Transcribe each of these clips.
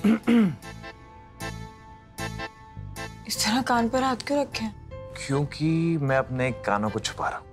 इस तरह कान पर हाथ क्यों रखे हैं? क्योंकि मैं अपने कानों को छुपा रहा हूँ।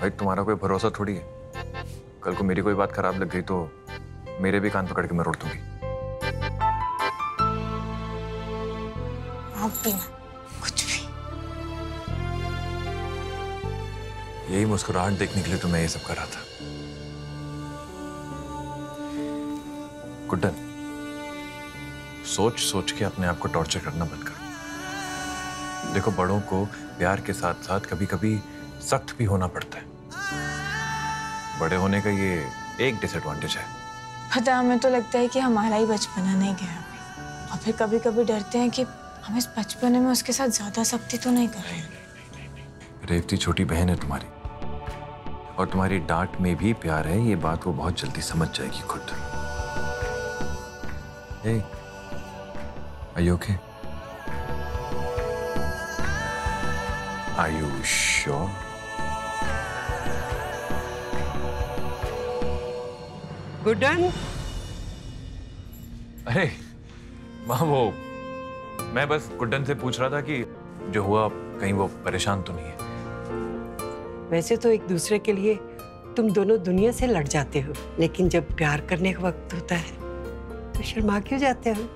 भाई तुम्हारा कोई भरोसा थोड़ी है। कल को मेरी कोई बात खराब लग गई तो मेरे भी कान पकड़ के मैं रोड दूँगी। आप भी ना कुछ भी। यही मुस्कुराहट देखने के लिए तो मैं ये सब कर रहा था। गुड्डन सोच सोच के अपने आप को टॉर्चर करना बंद करो देखो बड़ों को प्यार के साथ साथ कभी कभी सख्त भी होना पड़ता है। बड़े होने का ये एक डिसएडवांटेज है। पता हमें तो लगता है कि हमारा ही बचपना नहीं गया और फिर कभी कभी डरते हैं कि हम इस बचपने में उसके साथ ज़्यादा सख्ती तो नहीं कर रहे हैं। रेवती छोटी बहन है तुम्हारी। और तुम्हारी डांट में भी प्यार है ये बात वो बहुत जल्दी समझ जाएगी खुद। Hey, are you okay? Are you sure? गुडन अरे माँ वो मैं बस गुड्डन से पूछ रहा था कि जो हुआ कहीं वो परेशान तो नहीं है वैसे तो एक दूसरे के लिए तुम दोनों दुनिया से लड़ जाते हो लेकिन जब प्यार करने का वक्त होता है तो शर्मा क्यों जाते हो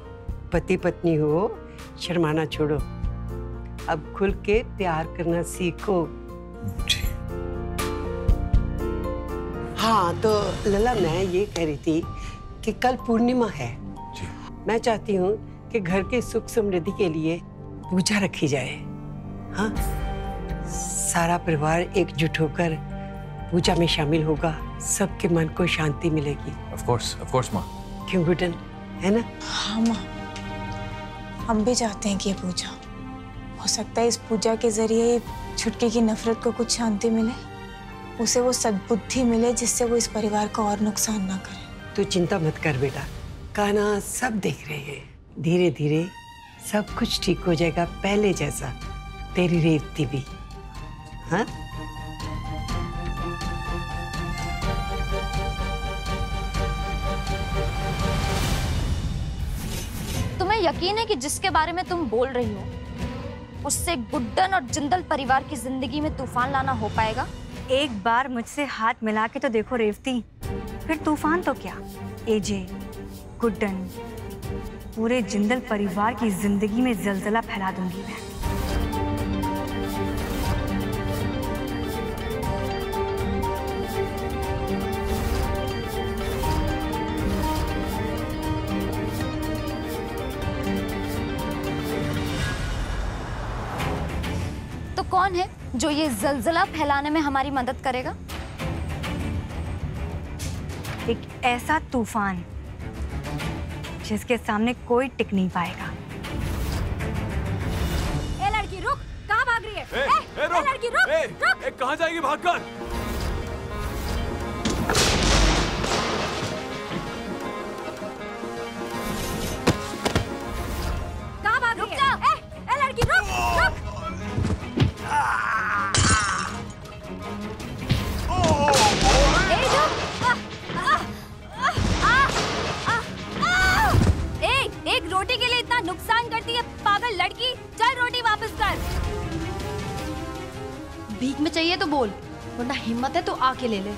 पति पत्नी हो शर्माना छोड़ो। अब खुल के प्यार करना सीखो। जी। हाँ तो लला मैं ये कह रही थी कि कल पूर्णिमा है। जी। मैं चाहती हूँ कि घर के सुख समृद्धि के लिए पूजा रखी जाए। हाँ सारा परिवार एकजुट होकर पूजा में शामिल होगा। सबके मन को शांति मिलेगी। ऑफ़ कोर्स ऑफ़ कोर्स माँ। क्यों गुडन है ना? हाँ माँ। हम भी चाहते हैं कि ये पूजा हो। सकता है इस पूजा के ज़रिए छुटकी की नफरत को कुछ शांति मिले, उसे वो सद्बुद्धि मिले जिससे वो इस परिवार को और नुकसान ना करे। तू चिंता मत कर बेटा काना सब देख रहे हैं। धीरे धीरे सब कुछ ठीक हो जाएगा, पहले जैसा, तेरी रेवती भी हाँ? यकीन है कि जिसके बारे में तुम बोल रही हो, उससे गुड्डन और जिंदल परिवार की ज़िंदगी में तूफ़ान लाना हो पाएगा? एक बार मुझसे हाथ मिला के तो देखो रेवती, फिर तूफ़ान तो क्या? एजे, गुड्डन, पूरे जिंदल परिवार की ज़िंदगी में जलजला फैला दूँगी मैं। जो ये जलजला फैलाने में हमारी मदद करेगा? एक ऐसा तूफ़ान जिसके सामने कोई टिक नहीं पाएगा। ए लड़की रुक! कहाँ भाग रही है? ए, ए, लड़की रुक रुक! कहाँ जाएगी भागकर? कहाँ भाग रही है? ए, ए लड़की रुक रुक! रोटी के लिए इतना नुकसान करती है पागल लड़की। चल रोटी वापस कर। भीख में चाहिए तो बोल वरना हिम्मत है तो आके ले ले।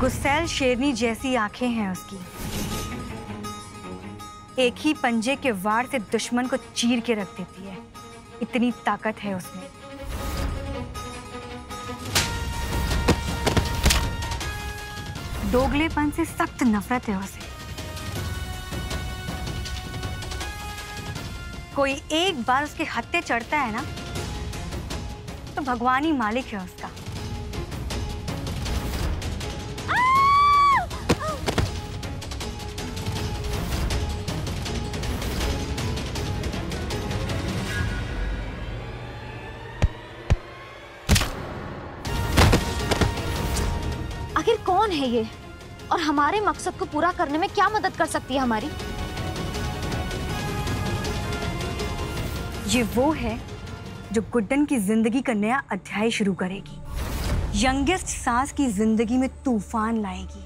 गुस्सैल शेरनी जैसी आँखें हैं उसकी। एक ही पंजे के वार से दुश्मन को चीर के रख देती है। इतनी ताकत है उसमें। दोगलेपन से सख्त नफरत है उसे। कोई एक बार उसके हत्ते चढ़ता है ना तो भगवान ही मालिक है उसका। कौन है ये? और हमारे मकसद को पूरा करने में क्या मदद कर सकती है हमारी? ये वो है जो गुड्डन की ज़िंदगी का नया अध्याय शुरू करेगी। यंगेस्ट सांस की ज़िंदगी में तूफ़ान लाएगी।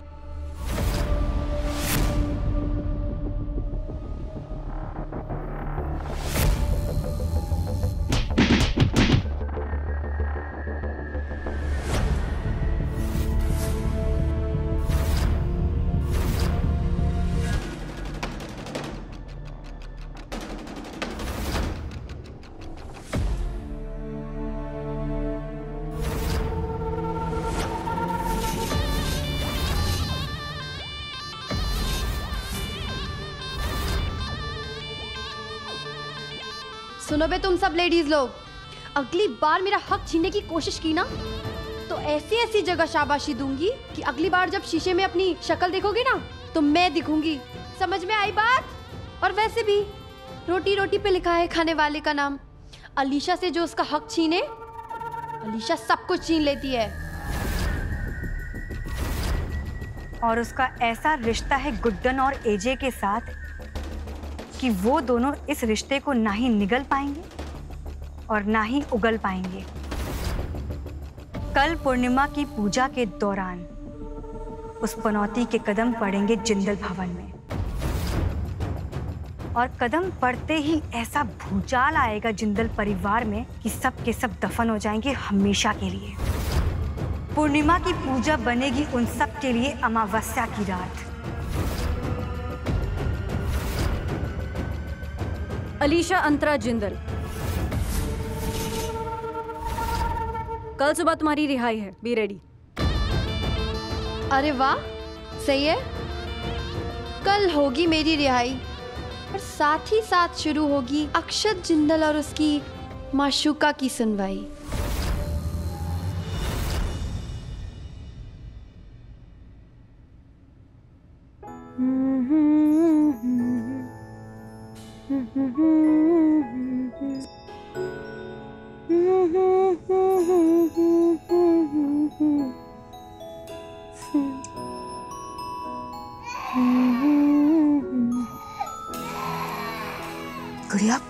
सुनो बे तुम सब लेडीज़ लोग। अगली बार मेरा हक छीनने की कोशिश की ना तो ऐसी ऐसी जगह शाबाशी दूँगी कि अगली बार जब शीशे में अपनी शक्ल देखोगे ना तो मैं दिखूँगी। समझ में आई बात? और वैसे भी, रोटी रोटी पे लिखा है खाने वाले का नाम। अलीशा से जो उसका हक छीने, अलीशा सब कुछ छीन लेती है। और उसका ऐसा रिश्ता है गुड्डन और एजे के साथ कि वो दोनों इस रिश्ते को ना ही निगल पाएँगे और ना ही उगल पाएँगे। कल पूर्णिमा की पूजा के दौरान उस पनौती के कदम पड़ेंगे जिंदल भवन में। और कदम पड़ते ही ऐसा भूचाल आएगा जिंदल परिवार में कि सब के सब दफन हो जाएँगे हमेशा के लिए। पूर्णिमा की पूजा बनेगी उन सब के लिए अमावस्या की रात। अलीशा अंतरा जिंदल। कल सुबह तुम्हारी रिहाई है। बी रेडी अरे वाह, सही है। कल होगी मेरी रिहाई और साथ ही साथ शुरू होगी अक्षत जिंदल और उसकी माशुका की सुनवाई। गुड़िया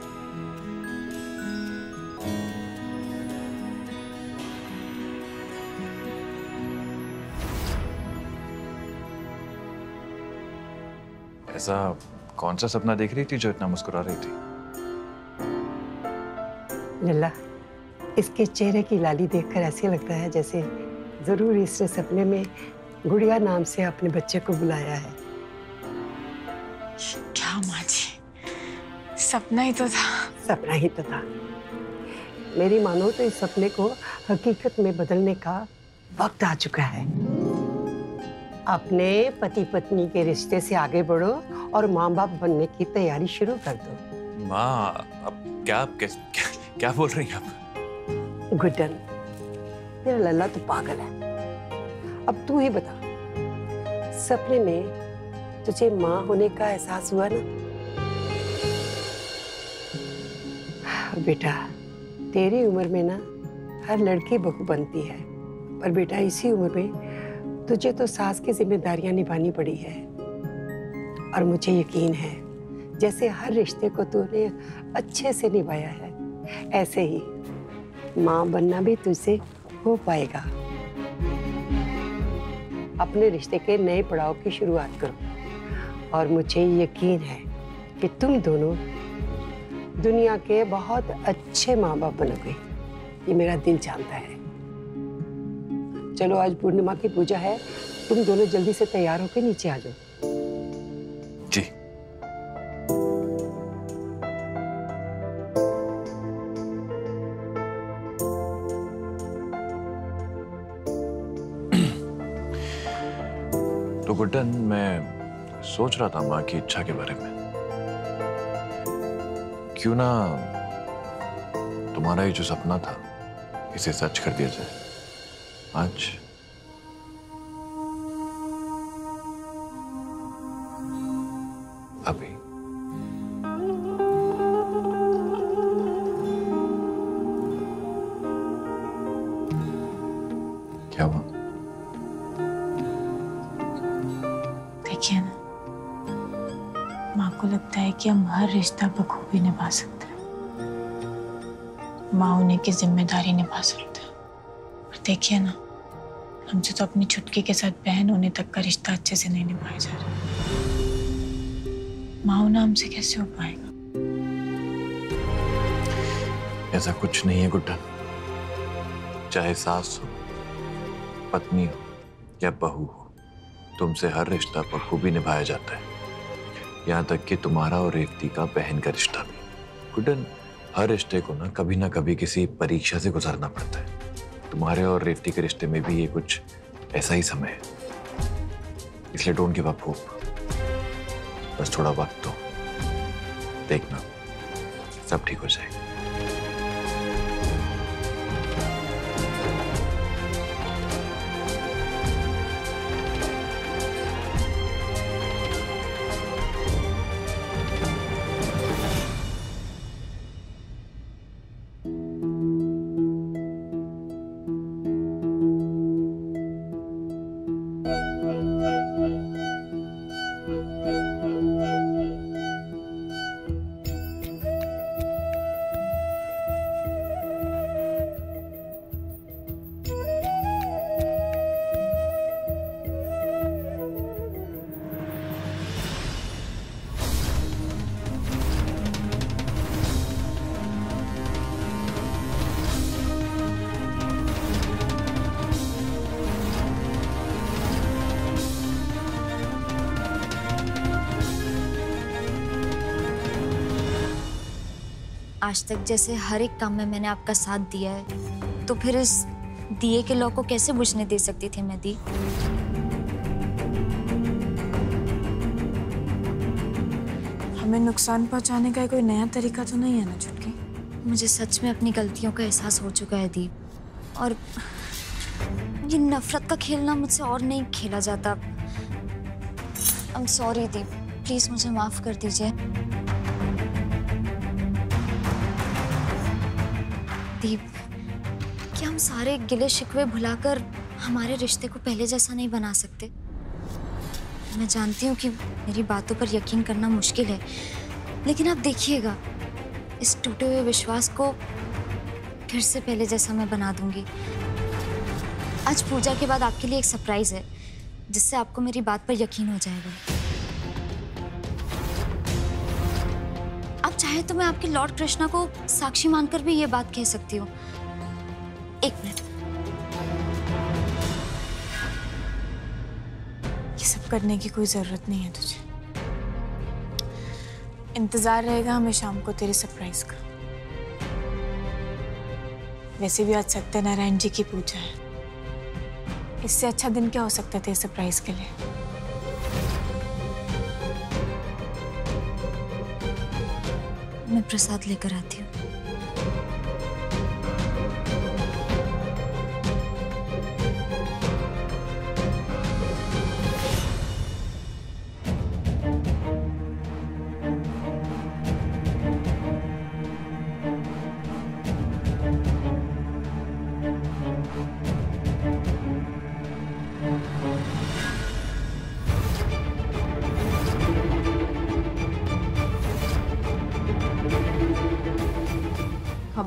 ऐसा कौन सा सपना देख रही थी जो इतना मुस्कुरा रही थी? लल्ला इसके चेहरे की लाली देखकर ऐसे लगता है जैसे ज़रूर इसने सपने में गुड़िया नाम से अपने बच्चे को बुलाया है। क्या माँ जी सपना ही तो था। सपना ही तो था। मेरी मानो तो इस सपने को हकीकत में बदलने का वक्त आ चुका है। अपने पति पत्नी के रिश्ते से आगे बढ़ो और माँ बाप बनने की तैयारी शुरू कर दो। माँ अब क्या कैस, क्या, क्या बोल रही हैं आप? गुड्डन तेरा लल्ला तो पागल है। अब तू ही बता। सपने में तुझे माँ होने का एहसास हुआ ना? बेटा, तेरी उम्र में ना हर लड़की बहू बनती है। पर बेटा, इसी उम्र में तुझे तो सास की जिम्मेदारियाँ निभानी पड़ी है। और मुझे यकीन है, जैसे हर रिश्ते को तूने अच्छे से निभाया है, ऐसे ही माँ बनना भी तुझसे हो पाएगा। अपने रिश्ते के नए पड़ाव की शुरुआत करो। और मुझे यकीन है कि तुम दोनों दुनिया के बहुत अच्छे माँ बाप बनोगे ये मेरा दिल जानता है। चलो, आज पूर्णिमा की पूजा है। तुम दोनों जल्दी से तैयार होकर नीचे आ जाओ। जी। तो गुड्डन मैं सोच रहा था माँ की इच्छा के बारे में। क्यों ना तुम्हारा ये जो सपना था इसे सच कर दिया जाए? आज? अभी। हम हर रिश्ता बखूबी निभा सकते हैं। माँ होने की ज़िम्मेदारी निभा सकते हैं। और देखिए ना, हमसे तो अपनी छुटकी के साथ बहन होने तक का रिश्ता अच्छे से नहीं निभाया जा रहा। माँ होना हमसे कैसे हो पाएगा? ऐसा कुछ नहीं है गुड्डन चाहे सास हो, पत्नी हो या बहू हो, तुमसे हर रिश्ता बखूबी निभाया जाता है। यहाँ तक कि तुम्हारा और रेवती का बहन का रिश्ता भी। गुडन हर रिश्ते को ना कभी ना कभी किसी परीक्षा से गुजरना पड़ता है। तुम्हारे और रेवती के रिश्ते में भी ये कुछ ऐसा ही समय है। इसलिए डोंट गिव अप होप। बस थोड़ा वक्त दो। देखना। सब ठीक हो जाएगा। आज तक जैसे हर एक काम में मैंने आपका साथ दिया है तो फिर इस दिए के लौ को कैसे बुझने दे सकती थी मैं दी? हमें नुकसान पहुँचाने का कोई नया तरीका तो नहीं है ना छुटकी मुझे सच में अपनी गलतियों का एहसास हो चुका है दीप। और ये नफरत का खेलना मुझसे और नहीं खेला जाता। I am sorry Deep. Please मुझे माफ़ कर दीजिए। दीप, क्या हम सारे गिले शिकवे भुलाकर हमारे रिश्ते को पहले जैसा नहीं बना सकते? मैं जानती हूँ कि मेरी बातों पर यकीन करना मुश्किल है, लेकिन आप देखिएगा, इस टूटे हुए विश्वास को फिर से पहले जैसा मैं बना दूँगी। आज पूजा के बाद आपके लिए एक सरप्राइज़ है, जिससे आपको मेरी बात पर यकीन हो जाएगा। चाहे तो मैं आपके लॉर्ड कृष्णा को साक्षी मानकर भी ये बात कह सकती हूँ। एक मिनट। ये सब करने की कोई ज़रूरत नहीं है तुझे। इंतज़ार रहेगा हमें शाम को तेरे सरप्राइज़ का। वैसे भी आज सत्यनारायण जी की पूजा है। इससे अच्छा दिन क्या हो सकता है तेरे सरप्राइज़ के लिए? मैं प्रसाद लेकर आती हूँ।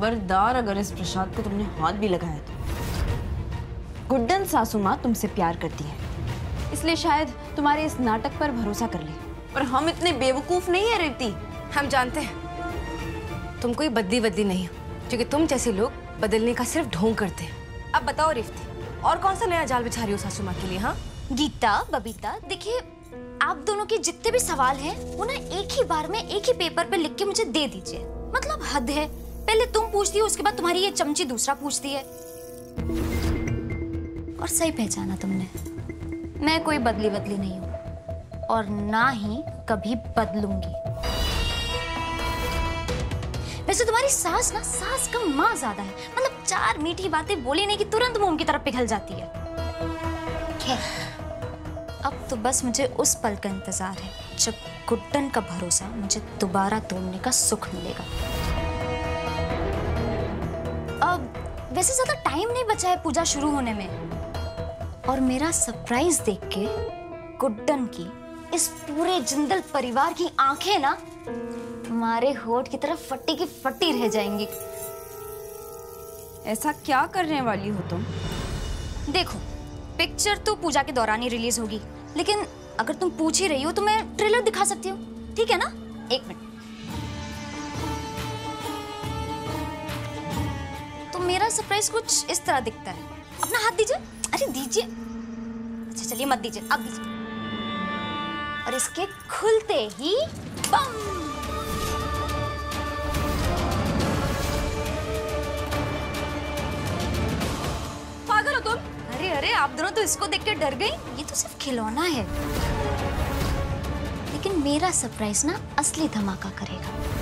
खबरदार अगर इस प्रसाद को तुमने हाथ भी लगाया तो। गुड्डन सासू माँ तुमसे प्यार करती है। इसलिए शायद तुम्हारे इस नाटक पर भरोसा कर ले। पर हम इतने बेवकूफ़ नहीं है रेवती। हम जानते हैं। तुम कोई बदली बदली नहीं हो क्योंकि तुम जैसे लोग बदलने का सिर्फ़ ढोंग करते हैं। अब बताओ रेवती और कौन सा नया जाल बिछा रही हो सासू माँ के लिए हाँ? गीता बबीता देखिए आप दोनों के जितने भी सवाल हैं वो ना एक ही बार में एक ही पेपर पे लिख के मुझे दे दीजिए। मतलब हद है। पहले तुम पूछती हो, उसके बाद तुम्हारी ये चमची दूसरा पूछती है। और सही पहचाना तुमने। मैं कोई बदली बदली नहीं हूँ, और ना ही कभी बदलूँगी। वैसे तुम्हारी सास ना, सास का माँ ज़्यादा है। मतलब चार मीठी बातें बोली नहीं कि तुरंत मुँह की तरफ़ पिघल जाती है। अब तो बस मुझे उस पल का इंतज़ार है, जब गुड्डन का भरोसा मुझे दोबारा तोड़ने का सुख मिलेगा। वैसे ज़्यादा टाइम नहीं बचा है पूजा शुरू होने में। और मेरा सरप्राइज़ देख के गुड्डन की इस पूरे जिंदल परिवार की आँखें ना तुम्हारे होठ की तरफ़ फटी की फटी रह जाएँगी। ऐसा क्या करने वाली हो तुम? देखो पिक्चर तो पूजा के दौरान ही रिलीज़ होगी लेकिन अगर तुम पूछ ही रही हो तो मैं ट्रेलर दिखा सकती हूँ। ठीक है ना? एक मिनट मेरा सरप्राइज़ कुछ इस तरह दिखता है। अपना हाथ दीजिए। अरे, दीजिए। अच्छा चलिए मत दीजिए अब दीजिए। और इसके खुलते ही बम! पागल हो तुम? अरे अरे, आप दोनों तो इसको देख के डर गई। ये तो सिर्फ़ खिलौना है। लेकिन मेरा सरप्राइज़ ना असली धमाका करेगा।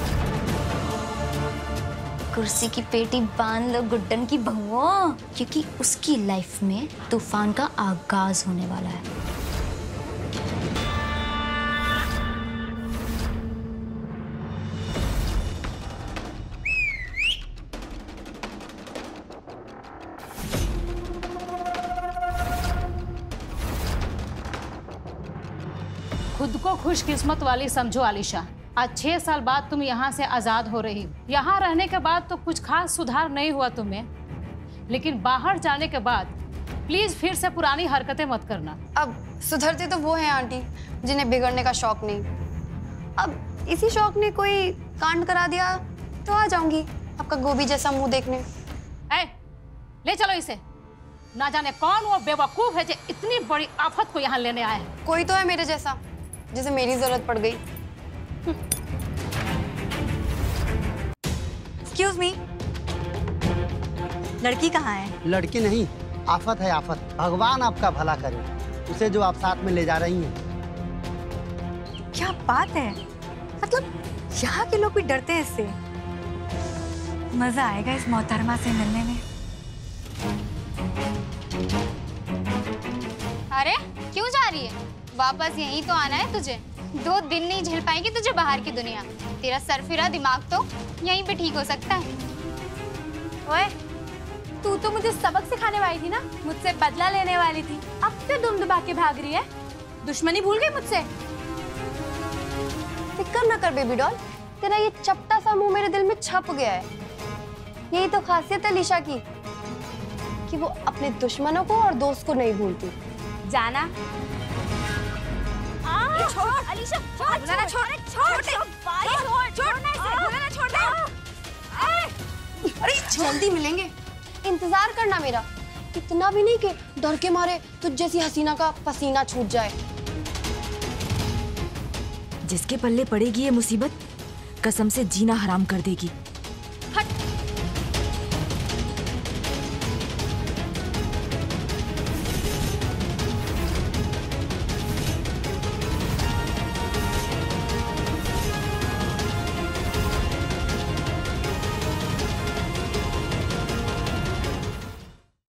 कुर्सी की पेटी बाँध लो, गुड्डन की बहुओं क्योंकि उसकी लाइफ में तूफ़ान का आगाज़ होने वाला है। खुद को खुशकिस्मत वाली समझो, आलिशा। आज छह साल बाद तुम यहाँ से आज़ाद हो रही हो। यहाँ रहने के बाद तो कुछ खास सुधार नहीं हुआ तुम्हें। लेकिन बाहर जाने के बाद प्लीज़ फिर से पुरानी हरकतें मत करना। अब सुधरते तो वो हैं आंटी जिन्हें बिगड़ने का शौक नहीं। अब इसी शौक ने कोई कांड करा दिया तो आ जाऊँगी आपका गोभी जैसा मुँह देखने। ए, ले चलो इसे। ना जाने कौन वो बेवकूफ़ है जो इतनी बड़ी आफत को यहाँ लेने आया है। कोई तो है मेरे जैसा जिसे मेरी ज़रूरत पड़ गई। एक्सक्यूज मी लड़की कहाँ है? लड़की नहीं आफत है आफत। भगवान आपका भला करे। उसे जो आप साथ में ले जा रही हैं। क्या बात है? मतलब यहाँ के लोग भी डरते हैं इससे। मज़ा आएगा इस मोहतरमा से मिलने में। अरे क्यों जा रही है? वापस यहीं तो आना है तुझे। दो दिन नहीं झेल पाएगी तुझे बाहर की दुनिया। तेरा सरफिरा दिमाग तो यहीं पे ठीक हो सकता है। ओए तू तो मुझे सबक सिखाने वाली थी ना मुझसे बदला लेने वाली थी। अब क्यों दुम दुबा के भाग रही है? दुश्मनी भूल गई मुझसे? फ़िक्र ना कर बेबी डॉल तेरा ये चपटा सा मुँह मेरे दिल में छप गया है। यही तो खासियत है लिशा की कि वो अपने दुश्मनों को और दोस्त को नहीं भूलती। जाना छोड़ अलीशा छोड़ छोड़ छोड़ छोड़ छोड़ छोड़ ना इसे छोड़ दे अरे जल्दी मिलेंगे इंतज़ार करना मेरा। इतना भी नहीं कि डर के मारे तुझ जैसी हसीना का पसीना छूट जाए। जिसके पल्ले पड़ेगी ये मुसीबत कसम से जीना हराम कर देगी।